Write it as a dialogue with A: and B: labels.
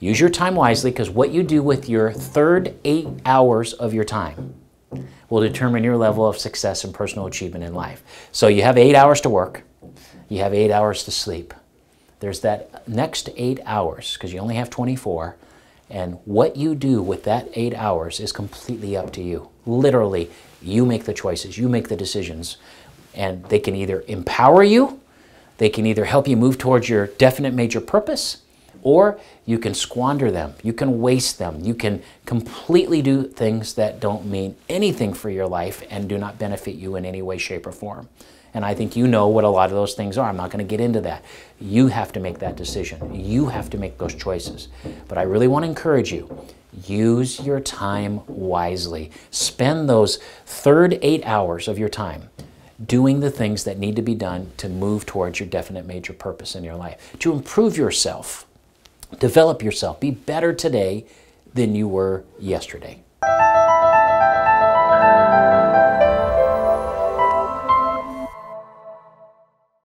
A: Use your time wisely because what you do with your third eight hours of your time will determine your level of success and personal achievement in life. So you have eight hours to work, you have eight hours to sleep. There's that next eight hours because you only have 24. And what you do with that eight hours is completely up to you. Literally, you make the choices, you make the decisions. And they can either empower you, they can either help you move towards your definite major purpose, or you can squander them, you can waste them, you can completely do things that don't mean anything for your life and do not benefit you in any way, shape, or form. And I think you know what a lot of those things are. I'm not going to get into that. You have to make that decision. You have to make those choices. But I really want to encourage you use your time wisely. Spend those third eight hours of your time doing the things that need to be done to move towards your definite major purpose in your life, to improve yourself, develop yourself, be better today than you were yesterday.